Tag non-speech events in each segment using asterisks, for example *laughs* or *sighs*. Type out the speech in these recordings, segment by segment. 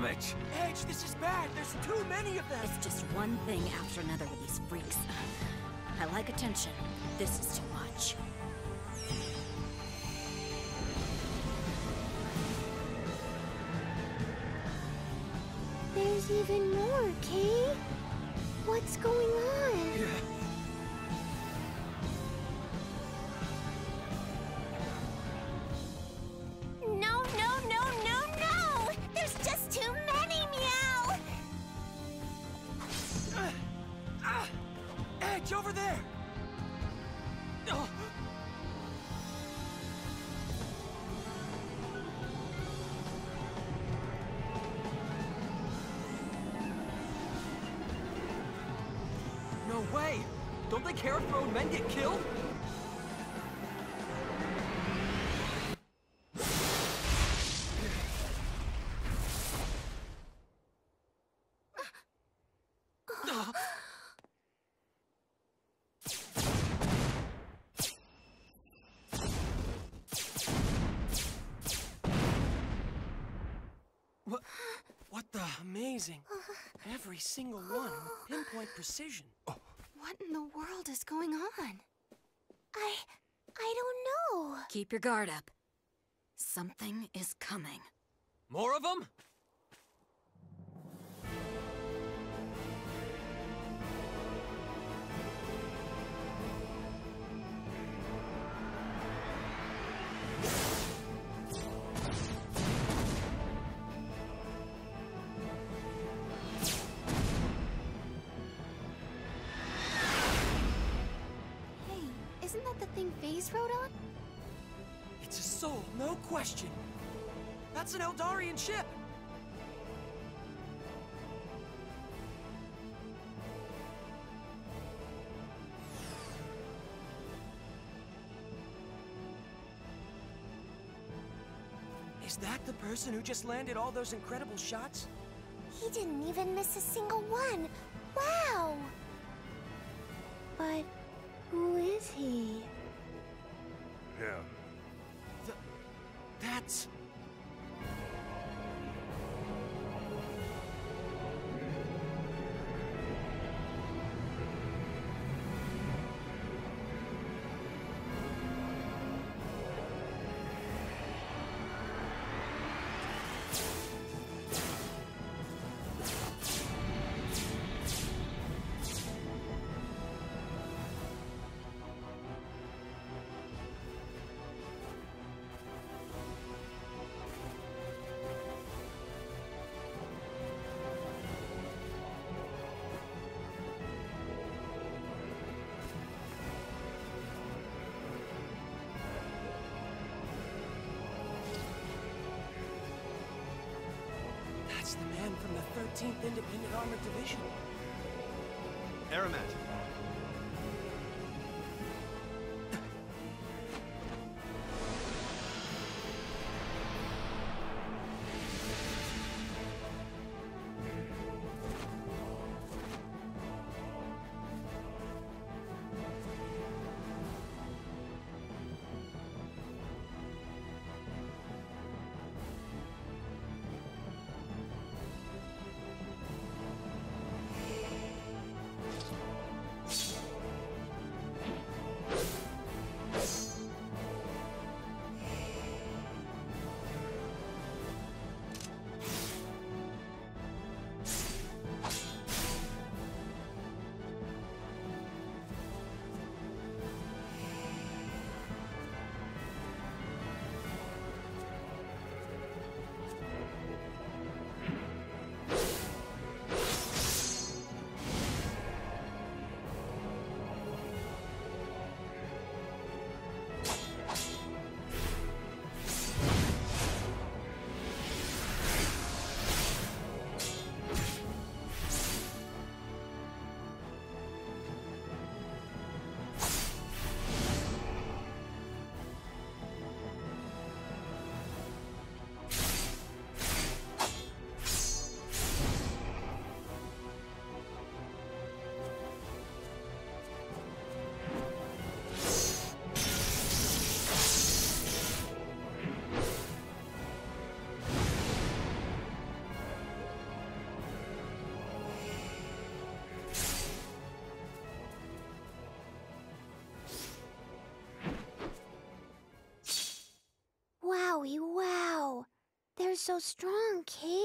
damage! Edge, this is bad. There's too many of them. It's just one thing after another with these freaks. I like attention. This is too much. There's even more, Kay. What's going on? No, Way! Don't they care if their own men get killed? What? What the? Amazing. Every single one with pinpoint precision. What in the world is going on? I... I don't know. Keep your guard up. Something is coming. More of them? That's an Eldarian ship. Is that the person who just landed all those incredible shots? He didn't even miss a single one. Wow! But who is he? Him. Th that's... That's the man from the 13th Independent Armored Division. Arumat. You're so strong, Kay.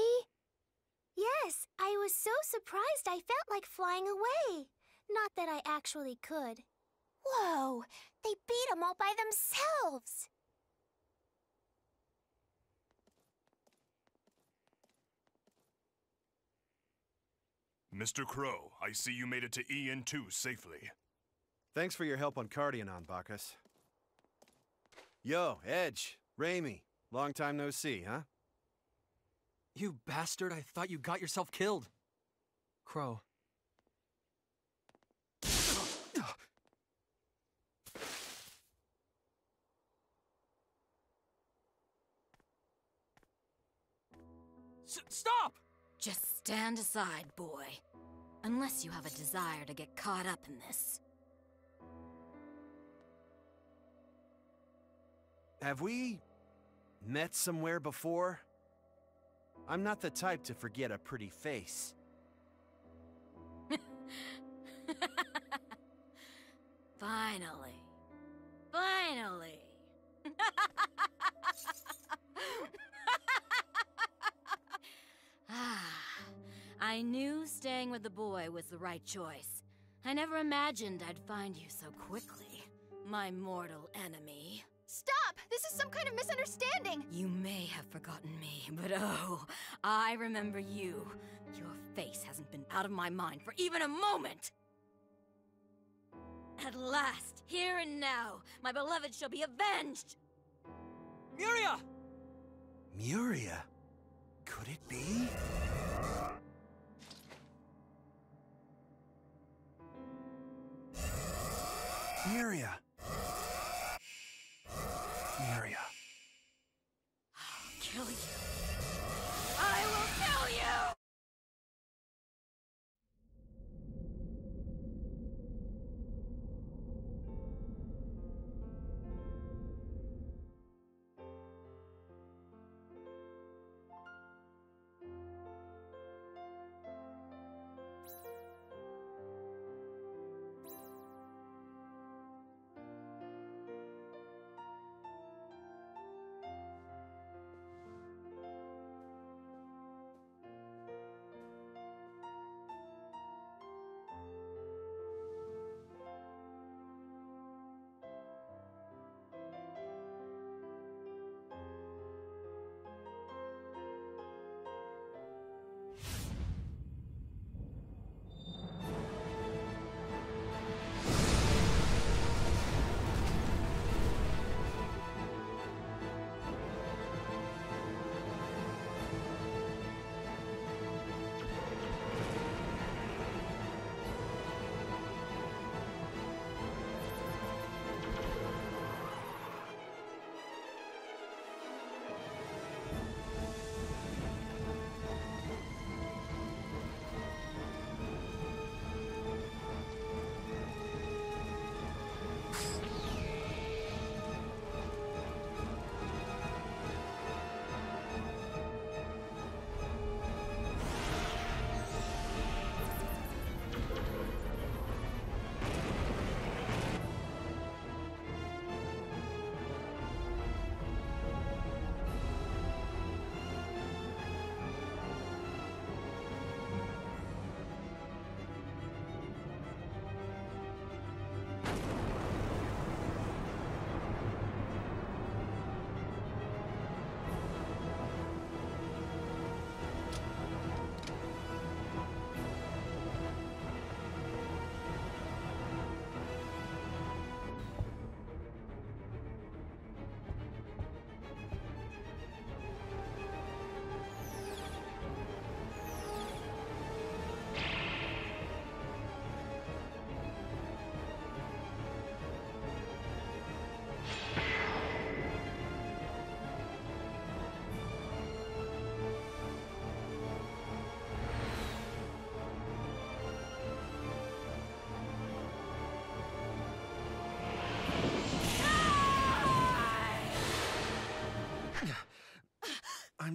Yes, I was so surprised I felt like flying away. Not that I actually could. Whoa, they beat them all by themselves. Mr. Crowe, I see you made it to EN2 safely. Thanks for your help on Cardianon, Bacchus. Yo, Edge, Reimi, long time no see, huh? You bastard, I thought you got yourself killed. Crowe. S stop! Just stand aside, boy. Unless you have a desire to get caught up in this. Have we met somewhere before? I'm not the type to forget a pretty face. *laughs* Finally. Finally. *laughs* ah, I knew staying with the boy was the right choice. I never imagined I'd find you so quickly, my mortal enemy. Stop! This is some kind of misunderstanding. You may have forgotten me, but oh, I remember you. Your face hasn't been out of my mind for even a moment. At last, here and now, my beloved shall be avenged! Myuria! Myuria? Could it be? Myuria. Myuria.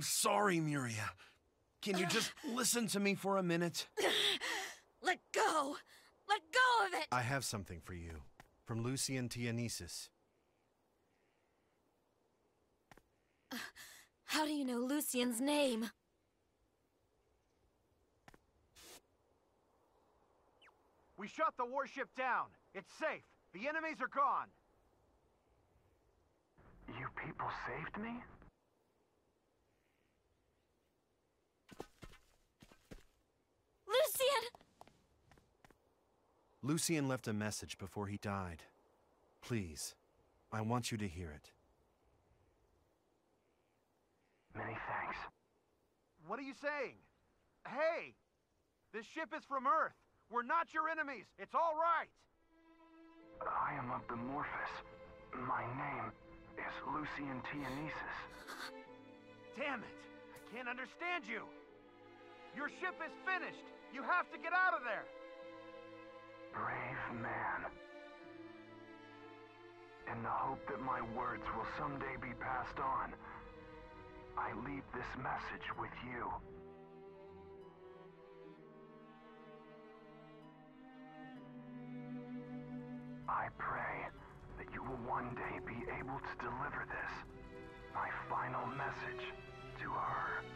I'm sorry, Myuria. Can you just listen to me for a minute? *sighs* Let go! Let go of it! I have something for you. From Lucien Tionysus. How How do you know Lucien's name? We shut the warship down. It's safe. The enemies are gone. You people saved me? Lucien! Lucien left a message before he died. Please, I want you to hear it. Many thanks. What are you saying? Hey! This ship is from Earth. We're not your enemies. It's all right. I am of the Morphus. My name is Lucien Tionysus. Damn it! I can't understand you. Your ship is finished. You have to get out of there. Brave man. In the hope that my words will someday be passed on, I leave this message with you. I pray that you will one day be able to deliver this, my final message, to her.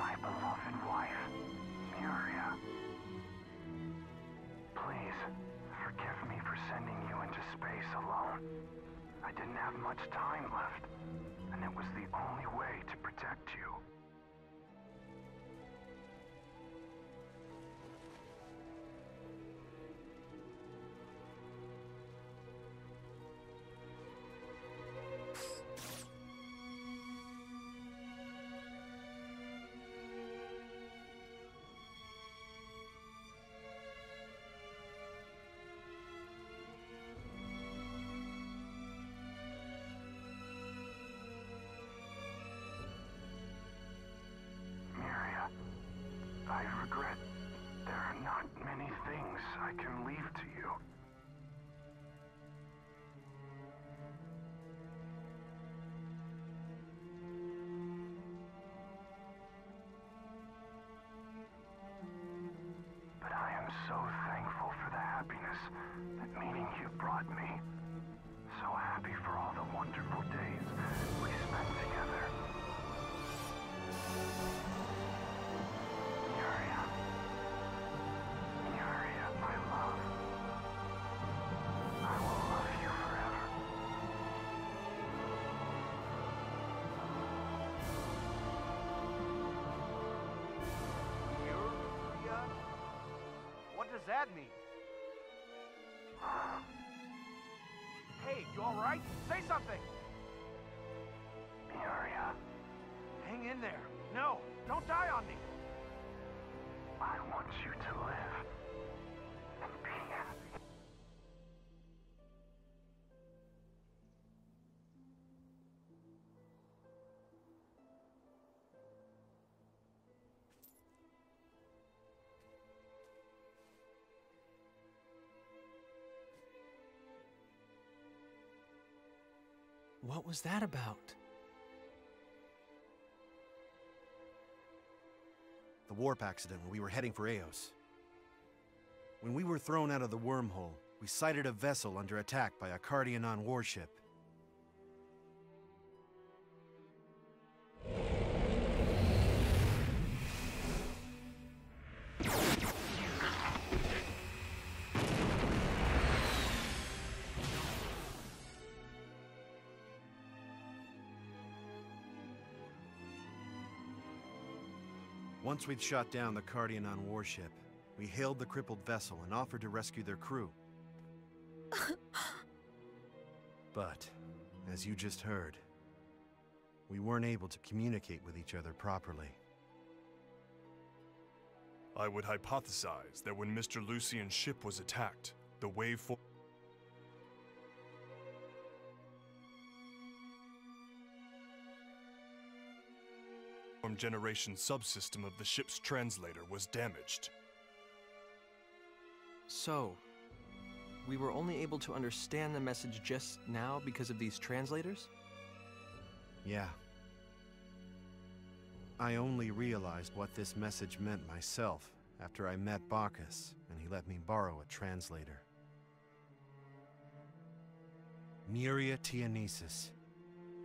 My beloved wife, Myuria. Please, forgive me for sending you into space alone. I didn't have much time left, and it was the only way to protect you. I can leave to does that mean? Hey, you all right? Say something. What was that about? The warp accident when we were heading for Eos. When we were thrown out of the wormhole, we sighted a vessel under attack by a Cardianon warship. Once we'd shot down the Cardianon warship, we hailed the crippled vessel and offered to rescue their crew. *laughs* but, as you just heard, we weren't able to communicate with each other properly. I would hypothesize that when Mr. Lucien's ship was attacked, the wave waveform. Generation subsystem of the ship's translator was damaged. So, we were only able to understand the message just now because of these translators? Yeah. I only realized what this message meant myself after I met Bacchus and he let me borrow a translator. Myuria Tionysus.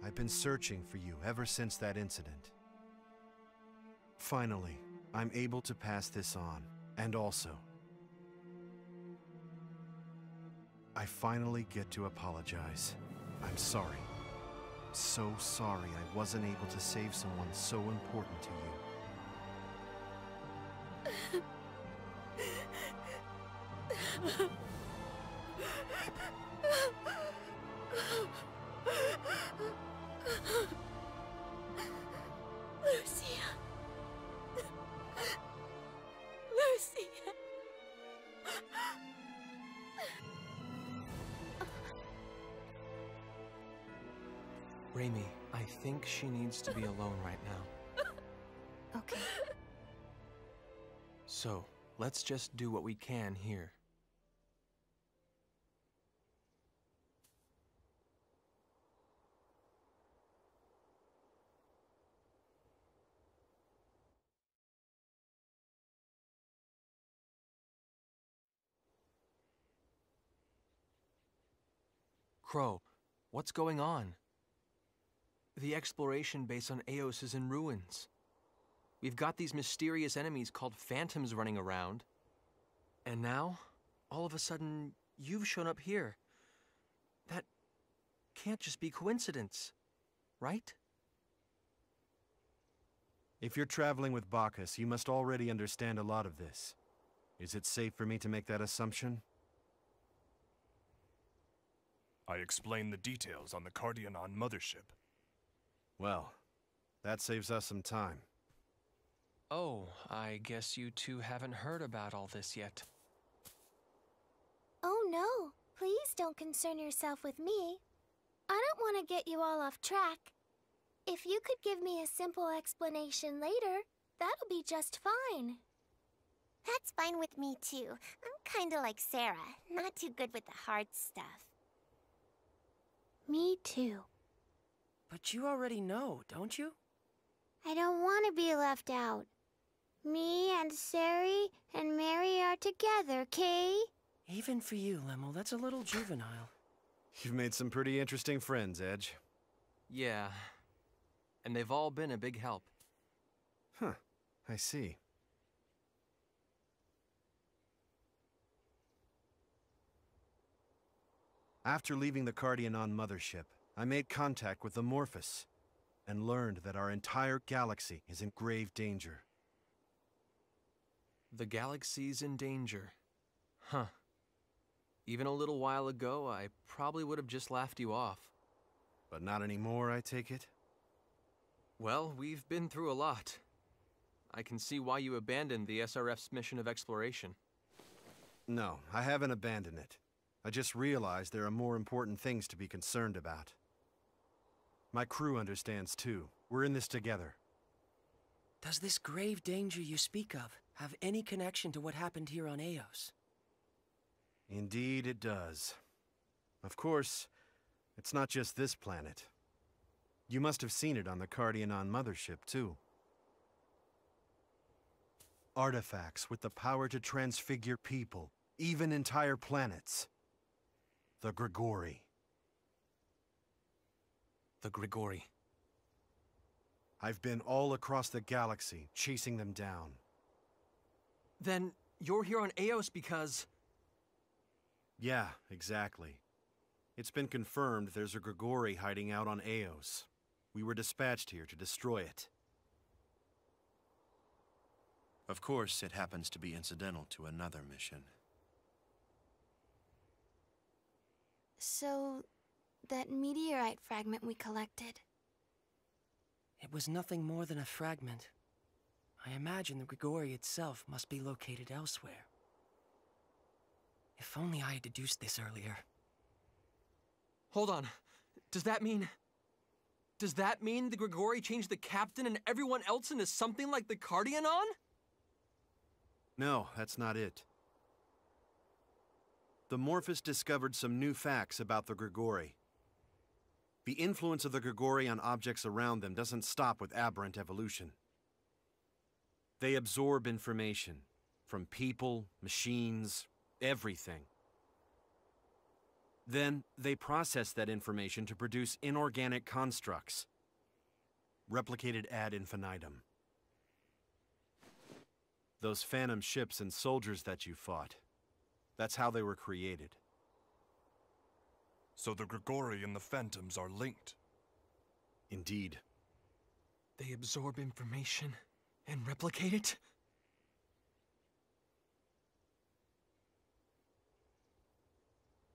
I've been searching for you ever since that incident. Finally, I'm able to pass this on, and also, I finally get to apologize. I'm sorry. So sorry I wasn't able to save someone so important to you. Lucia. Reimi, I think she needs to be *laughs* alone right now. Okay. So, let's just do what we can here. Crowe, what's going on? The exploration base on Eos is in ruins. We've got these mysterious enemies called phantoms running around. And now, all of a sudden, you've shown up here. That can't just be coincidence, right? If you're traveling with Bacchus, you must already understand a lot of this. Is it safe for me to make that assumption? I explained the details on the Cardianon mothership. Well, that saves us some time. Oh, I guess you two haven't heard about all this yet. Oh no, please don't concern yourself with me. I don't want to get you all off track. If you could give me a simple explanation later, that'll be just fine. That's fine with me too. I'm kinda like Sarah, not too good with the hard stuff. Me too. But you already know, don't you? I don't want to be left out. Me and Sari and Mary are together, Kay? Even for you, Lemo, that's a little juvenile. You've made some pretty interesting friends, Edge. Yeah. And they've all been a big help. Huh, I see. After leaving the Cardianon mothership, I made contact with the Morphus and learned that our entire galaxy is in grave danger. The galaxy's in danger. Huh. Even a little while ago, I probably would have just laughed you off. But not anymore, I take it? Well, we've been through a lot. I can see why you abandoned the SRF's mission of exploration. No, I haven't abandoned it. I just realized there are more important things to be concerned about. My crew understands too. We're in this together. Does this grave danger you speak of have any connection to what happened here on Eos? Indeed, it does. Of course, it's not just this planet. You must have seen it on the Cardianon mothership, too. Artifacts with the power to transfigure people, even entire planets. The Grigori. The Grigori. I've been all across the galaxy, chasing them down. Then you're here on Eos because. Yeah, exactly. It's been confirmed there's a Grigori hiding out on Eos. We were dispatched here to destroy it. Of course, it happens to be incidental to another mission. So, that meteorite fragment we collected. It was nothing more than a fragment. I imagine the Grigori itself must be located elsewhere. If only I had deduced this earlier. Hold on. Does that mean. Does that mean the Grigori changed the captain and everyone else into something like the Cardianon? No, that's not it. The Morphus discovered some new facts about the Grigori. The influence of the Grigori on objects around them doesn't stop with aberrant evolution. They absorb information from people, machines, everything. Then, they process that information to produce inorganic constructs. Replicated ad infinitum. Those phantom ships and soldiers that you fought, that's how they were created. So the Grigori and the Phantoms are linked. Indeed. They absorb information and replicate it?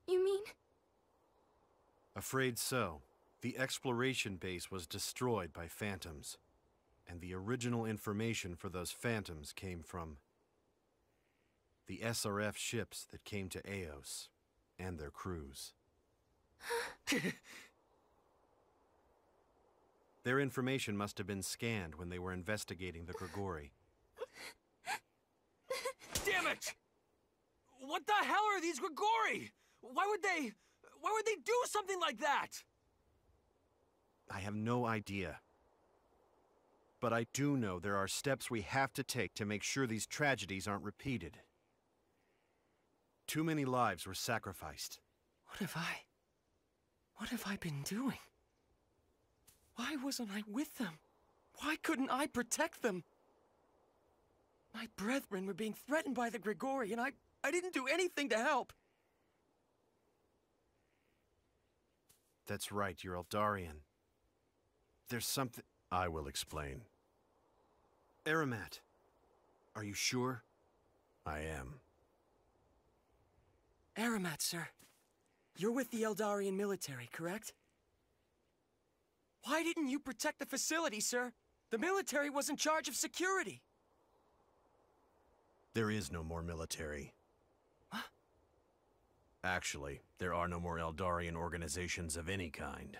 You mean? Afraid so. The exploration base was destroyed by phantoms. And the original information for those phantoms came from the SRF ships that came to Eos and their crews. *laughs* their information must have been scanned when they were investigating the Grigori. Damn it! What the hell are these Grigori? Why would they... Why would they do something like that? I have no idea. But I do know there are steps we have to take to make sure these tragedies aren't repeated. Too many lives were sacrificed. What have I... What have I been doing? Why wasn't I with them? Why couldn't I protect them? My brethren were being threatened by the Grigori, and I... I didn't do anything to help. That's right, you're Eldarian. There's something... I will explain. Arumat, are you sure? I am. Arumat, sir. You're with the Eldarian military, correct? Why didn't you protect the facility, sir? The military was in charge of security. There is no more military. What? Actually, there are no more Eldarian organizations of any kind.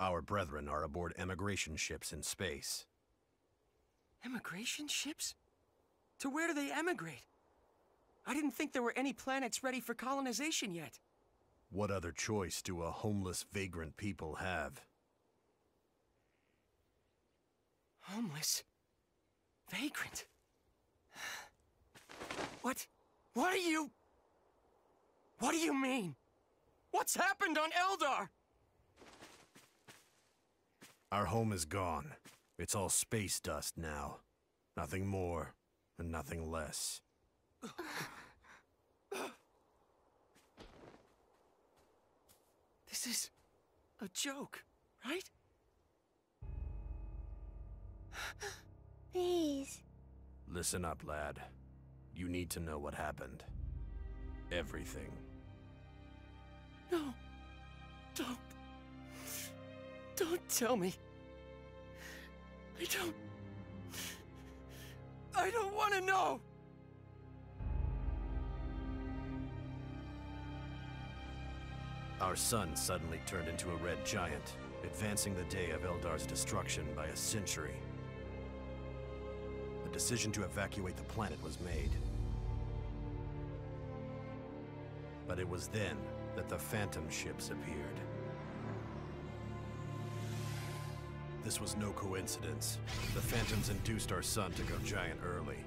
Our brethren are aboard emigration ships in space. Emigration ships? To where do they emigrate? I didn't think there were any planets ready for colonization yet. What other choice do a homeless, vagrant people have? Homeless? Vagrant? What? What are you... What do you mean? What's happened on Eldar? Our home is gone. It's all space dust now. Nothing more, and nothing less. *laughs* This is a joke, right? *gasps* Please. Listen up, lad. You need to know what happened. Everything. No. Don't. Don't tell me. I don't. I don't want to know! Our sun suddenly turned into a red giant, advancing the day of Eldar's destruction by a century. The decision to evacuate the planet was made. But it was then that the Phantom ships appeared. This was no coincidence. The Phantoms induced our sun to go giant early.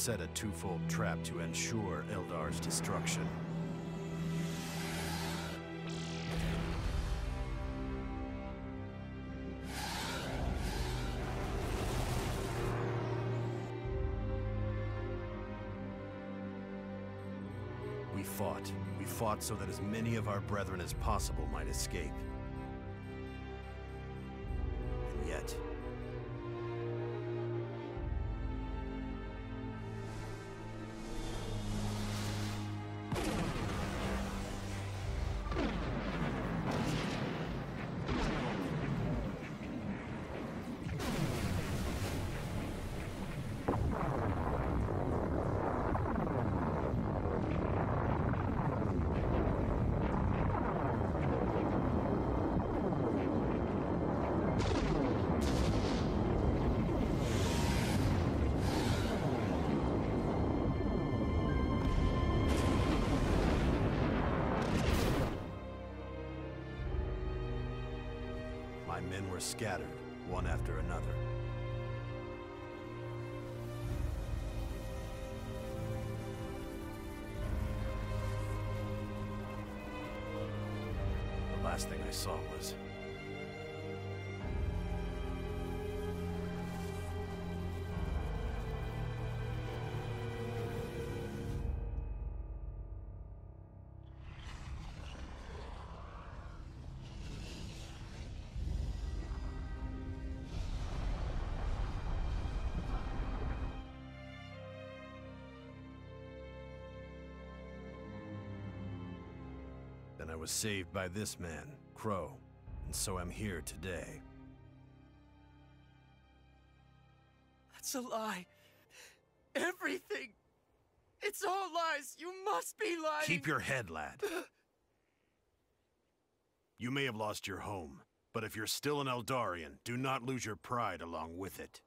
Set a twofold trap to ensure Eldar's destruction. We fought. We fought so that as many of our brethren as possible might escape. Men were scattered, one after another. Was saved by this man, Crowe, and so I'm here today. That's a lie. Everything. It's all lies. You must be lying. Keep your head, lad. You may have lost your home, but if you're still an Eldarian, do not lose your pride along with it.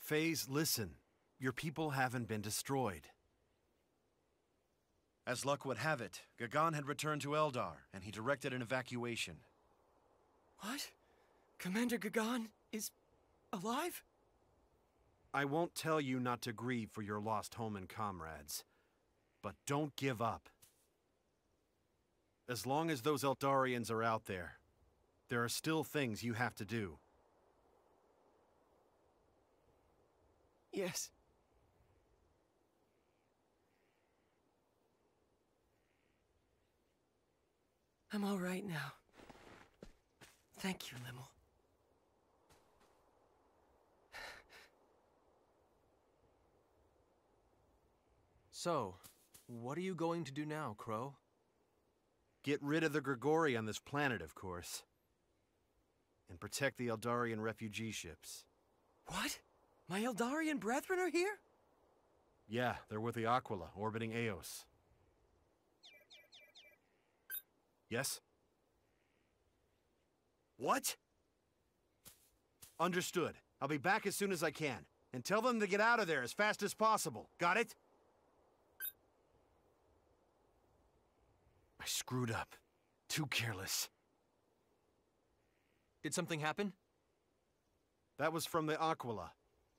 Faize, listen. Your people haven't been destroyed. As luck would have it, Gagan had returned to Eldar, and he directed an evacuation. What? Commander Gagan is alive? I won't tell you not to grieve for your lost home and comrades, but don't give up. As long as those Eldarians are out there, there are still things you have to do. Yes. I'm all right now. Thank you, Lymle. So, what are you going to do now, Crowe? Get rid of the Grigori on this planet, of course. And protect the Eldarian refugee ships. What? My Eldarian brethren are here? Yeah, they're with the Aquila, orbiting Eos. Yes? What? Understood. I'll be back as soon as I can. And tell them to get out of there as fast as possible. Got it? I screwed up. Too careless. Did something happen? That was from the Aquila.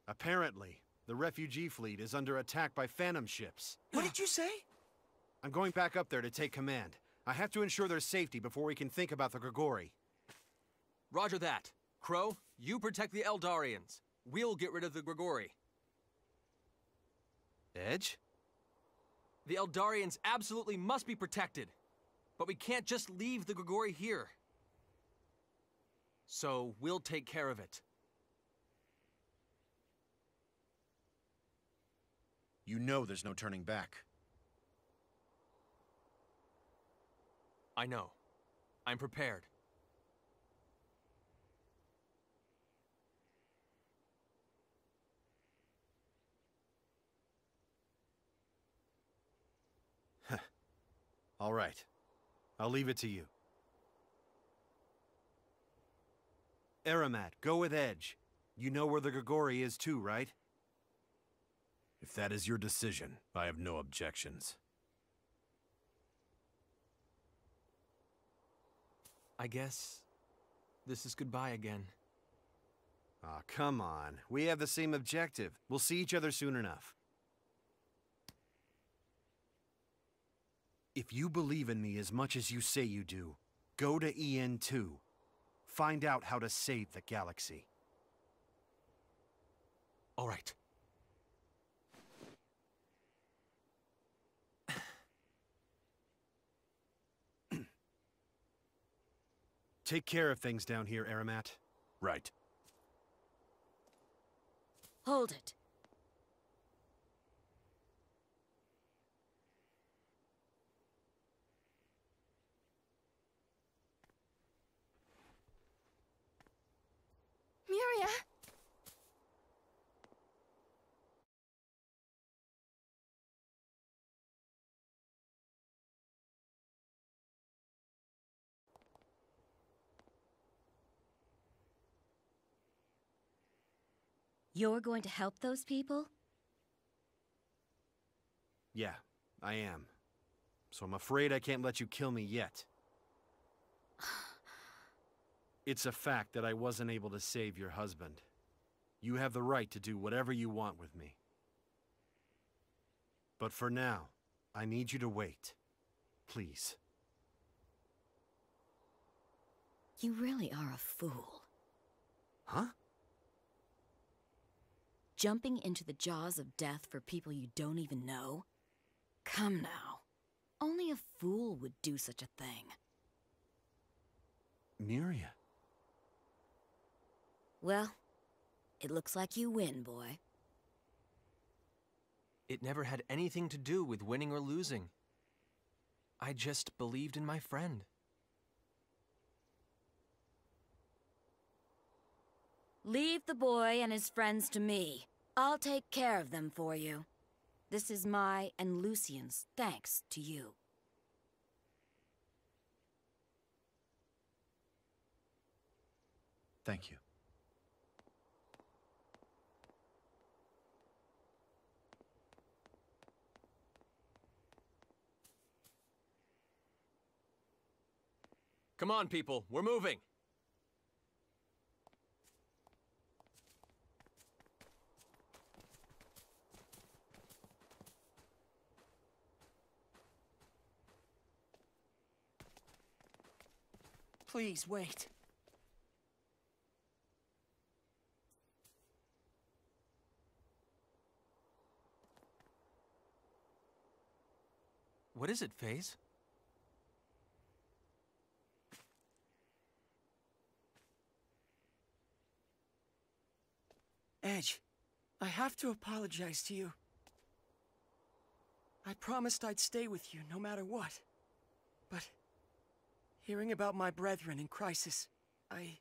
Apparently, the refugee fleet is under attack by phantom ships. What did you say? I'm going back up there to take command. I have to ensure their safety before we can think about the Grigori. Roger that. Crowe, you protect the Eldarians. We'll get rid of the Grigori. Edge? The Eldarians absolutely must be protected. But we can't just leave the Grigori here. So, we'll take care of it. You know there's no turning back. I know. I'm prepared. *laughs* All right. I'll leave it to you. Arumat, go with Edge. You know where the Grigori is too, right? If that is your decision, I have no objections. I guess this is goodbye again. Aw, come on. We have the same objective. We'll see each other soon enough. If you believe in me as much as you say you do, go to EN2. Find out how to save the galaxy. All right. Take care of things down here, Arumat. Right. Hold it. Myuria! You're going to help those people? Yeah, I am. So I'm afraid I can't let you kill me yet. *sighs* It's a fact that I wasn't able to save your husband. You have the right to do whatever you want with me. But for now, I need you to wait. Please. You really are a fool. Huh? Jumping into the jaws of death for people you don't even know? Come now. Only a fool would do such a thing. Myuria. Well, it looks like you win, boy. It never had anything to do with winning or losing. I just believed in my friend. Leave the boy and his friends to me. I'll take care of them for you. This is my and Lucien's thanks to you. Thank you. Come on, people, we're moving. Please, wait. What is it, Faize? Edge, I have to apologize to you. I promised I'd stay with you no matter what. But hearing about my brethren in crisis, I...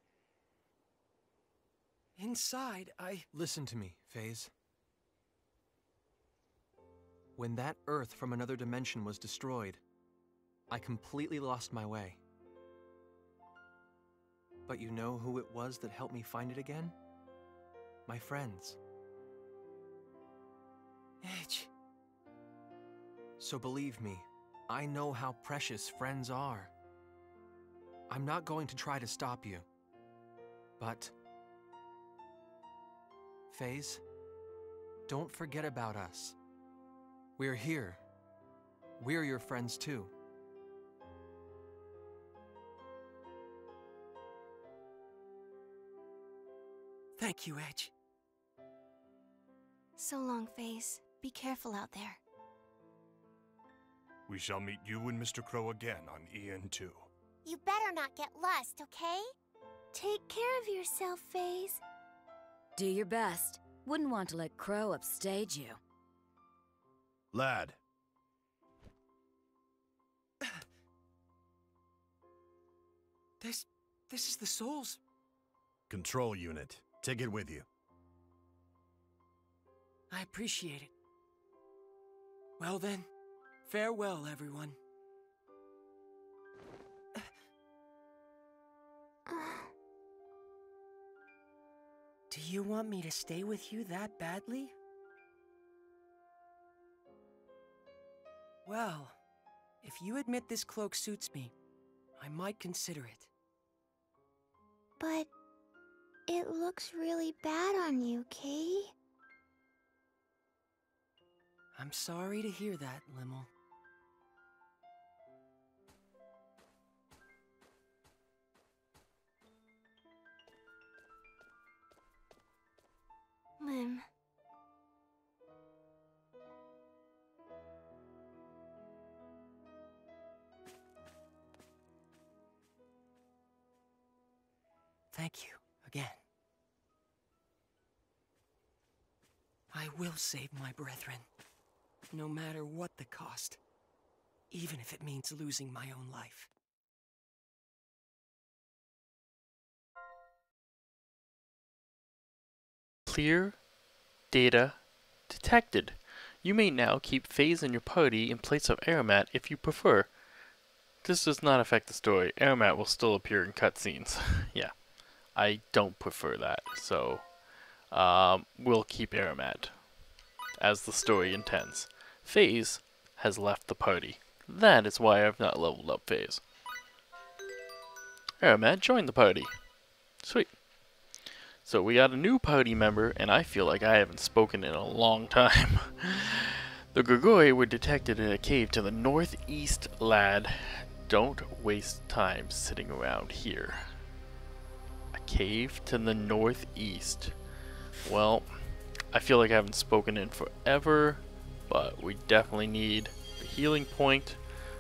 Inside, I... Listen to me, Faize. When that Earth from another dimension was destroyed, I completely lost my way. But you know who it was that helped me find it again? My friends. Edge. So believe me, I know how precious friends are. I'm not going to try to stop you. But... Faize, don't forget about us. We're here. We're your friends too. Thank you, Edge. So long, Faize. Be careful out there. We shall meet you and Mr. Crowe again on EN2. You better not get lost, okay? Take care of yourself, Faize. Do your best. Wouldn't want to let Crowe upstage you. Lad. *sighs* This... this is the Souls. Control unit. Take it with you. I appreciate it. Well then, farewell, everyone. Do you want me to stay with you that badly? Well, if you admit this cloak suits me, I might consider it. But it looks really bad on you, Kay. I'm sorry to hear that, Lymle. Thank you again. I will save my brethren, no matter what the cost, even if it means losing my own life. Clear data detected. You may now keep Faize in your party in place of Arumat if you prefer. This does not affect the story. Arumat will still appear in cutscenes. *laughs* yeah. I don't prefer that, so um, we'll keep Arumat as the story intends. Faize has left the party. That is why I've not leveled up Faize. Arumat joined the party. Sweet. So we got a new party member, and I feel like I haven't spoken in a long time. *laughs* The Grigori were detected in a cave to the northeast, lad. Don't waste time sitting around here. A cave to the northeast. Well, I feel like I haven't spoken in forever, but we definitely need the healing point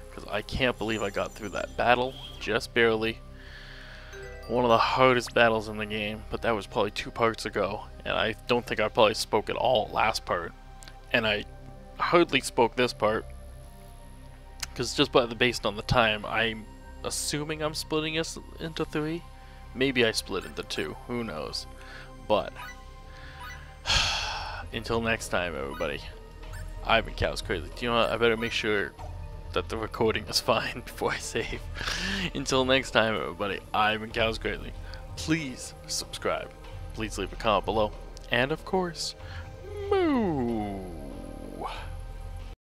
because I can't believe I got through that battle, just barely. One of the hardest battles in the game, but that was probably two parts ago, and I don't think I probably spoke at all last part. And I hardly spoke this part, because just by the based on the time, I'm assuming I'm splitting it into three. Maybe I split into two, who knows. But, *sighs* until next time, everybody, I've been Cows Crazy. Do you know what? I better make sure that the recording is *laughs* fine before I save. *laughs* Until next time, everybody, I've been Cows Greatly. Please subscribe. Please leave a comment below. And of course, moo!